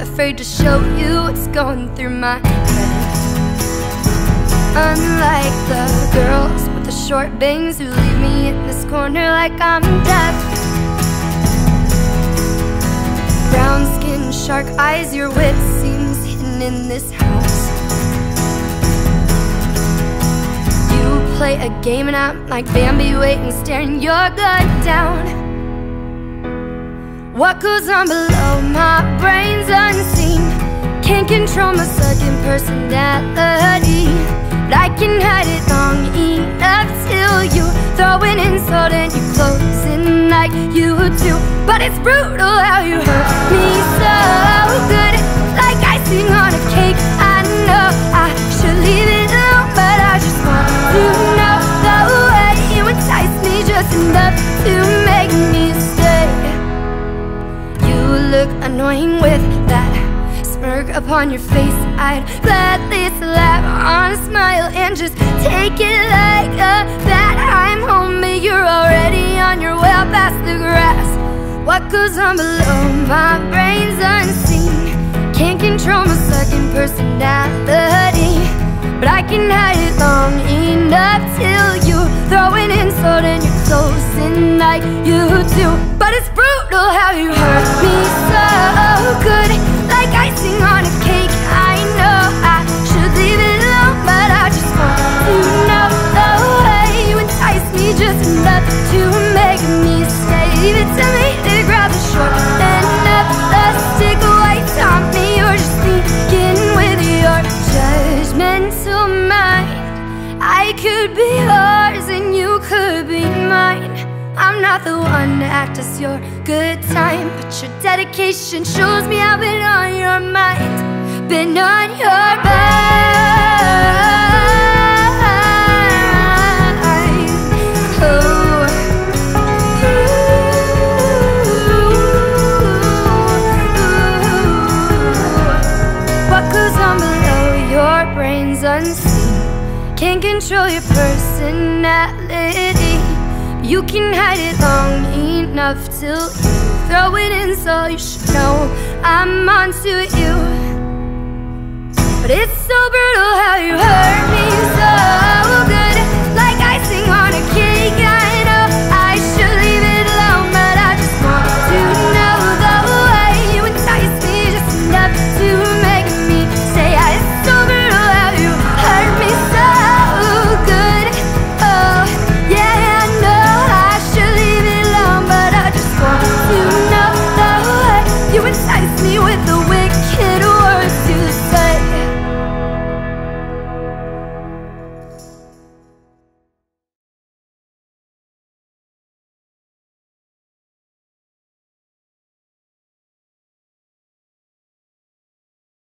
afraid to show you what's going through my head. Unlike the girls with the short bangs who leave me in this corner like I'm deaf. Brown skin, shark eyes, your wit seems hidden in this house. You play a game and I'm like Bambi waiting, staring your gut down. What goes on below my brain's unseen. Can't control my second personality. But I can hide it long enough till you Throw an insult and you close in like you do. But it's brutal how you hurt me annoying with that smirk upon your face. I'd gladly slap on a smile and just take it like a bat. I'm home but you're already on your way past the grass. What goes on below? My brain's unseen. Can't control my second personality But I can hide it long enough till you throw an insult and you're close in like you do. But it's brutal how you hurt could be yours and you could be mine. I'm not the one to act as your good time But your dedication shows me I've been on your mind Been on your mind. What goes on below your brain's unseen Can't control your personality. You can hide it long enough till you throw it in so you should know I'm onto you. But it's so brutal how you